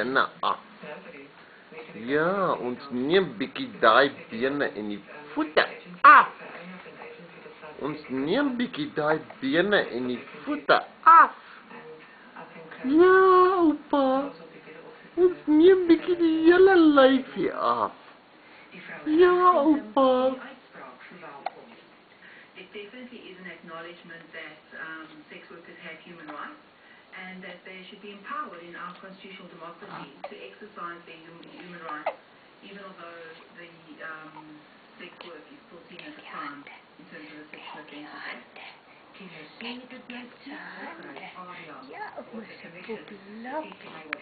bene af. Ja, ons neem bietjie daai bene en die voete af. Ons neem bietjie daai bene en die voete af. Ja, oupa. Ons neem bietjie die hele lyfie af. Ja, oupa. It definitely is an acknowledgement that um, sex workers have human rights and that they should be empowered in our constitutional democracy to exercise their hum- human rights, even although the um, sex work is still seen as a crime in terms of the sexual offences. Moet blou.